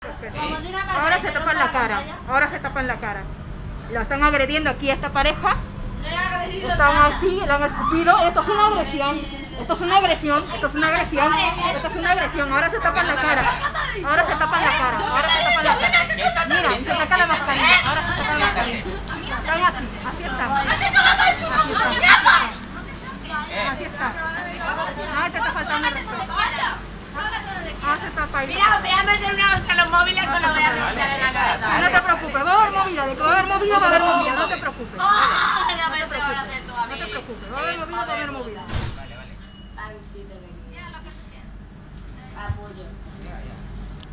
Ahora se tapan la cara, ahora se tapan la cara. La están agrediendo aquí a esta pareja. Están así, la han escupido. Esto es una agresión. Esto es una agresión. Esto es una agresión. Esto es una agresión. Ahora se tapan la cara. Ahora se tapan la cara. Ahora se tapan la cara. Mira, se taca la mascarilla. Ahora se tapan la mascarilla. Están así. Así están. Así está. Ah, te está faltando respeto. Ah, se tapa ahí. Mira, voy a meter una hostia a los móviles que lo voy a reventar en la cabeza. No te preocupes, va a haber movida, de que va a haber va a movida, no te preocupes. ¡Ah! La ves ahora hacer tú a No mí. te preocupes, va a haber movida, va a haber movida. Fancy de venir. Capullo.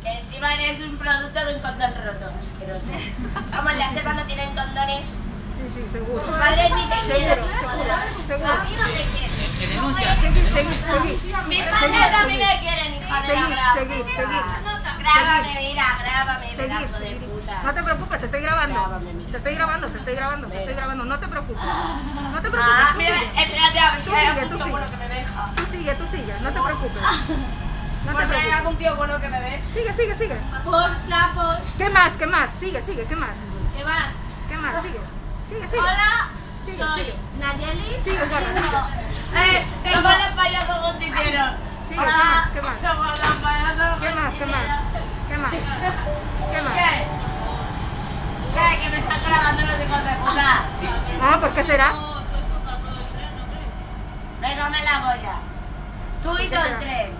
Que encima eres un producto de un condón roto, asqueroso. Como en la selva no tienen condones, Sí, sí, seguro. tus padres ni te quieren. Seguro, seguro. Que denuncia. Seguí, seguí, seguí. Mis padres a mí me quieren, hija de la Seguí, gran seguí, seguí. Grábame, grábame, pedazo de puta. No te preocupes, te estoy grabando. Grábame. Te estoy grabando, te estoy grabando, te estoy grabando. No te preocupes. No te Ah, preocupes. tú mira, espérate a ver si hay algún tío bueno que me deja. Tú sigue, tú sigue, no te preocupes. No si hay algún tío bueno que me ve. Sigue, sigue, sigue. Por sapos. ¿Qué más? ¿Qué más? Sigue, sigue, ¿qué más? ¿Qué más? ¿Qué más? Sigue. Sigue, sigue. Hola, Sigue, soy sigue. Nayeli. Sigue. Eh, somos los payasos Hola, ¿qué más? somos los payasos ¿Qué más? ¿Qué más? ¿Qué más? ¿Qué más? ¿Qué? ¿Qué? Que me están los. Ah, ¿por qué será? Venga, me la voy ya. Tú y todo el tren.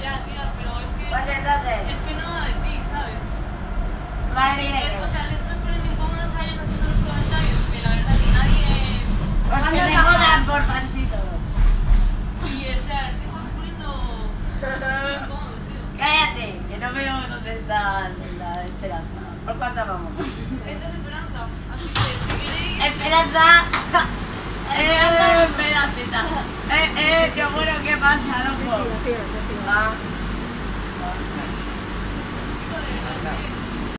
Ya, tía, pero es que. Pues entonces, Es que no va de ti, ¿sabes? madre mía. O sea, le estás poniendo incómodos a ellos haciendo los comentarios, que la verdad que nadie. Pues que me jodan por panchito. Y o sea, es que estás poniendo. incómodo, tío. Cállate, que no veo dónde está la esperanza. ¿Por cuánto vamos? Esta es esperanza. Así que si Esperanza. Eh, esperancita. Eh, eh, qué bueno, ¿qué pasa, loco? Ah.